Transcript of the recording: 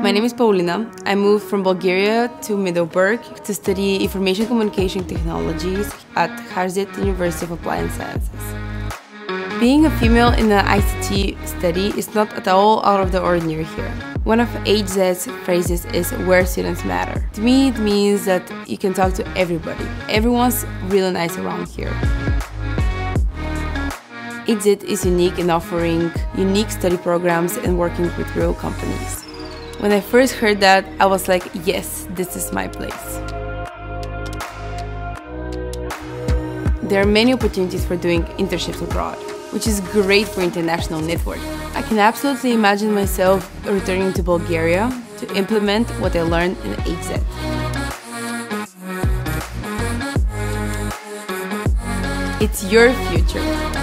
My name is Paolina. I moved from Bulgaria to Middelburg to study Information Communication Technologies at HZ University of Applied Sciences. Being a female in an ICT study is not at all out of the ordinary here. One of HZ's phrases is where students matter. To me, it means that you can talk to everybody. Everyone's really nice around here. HZ is unique in offering unique study programs and working with real companies. When I first heard that, I was like, yes, this is my place. There are many opportunities for doing internships abroad, which is great for international network. I can absolutely imagine myself returning to Bulgaria to implement what I learned in HZ. It's your future.